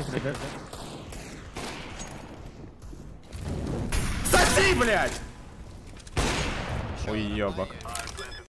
Тихо, да? Соси, блядь! Ой, ёбак.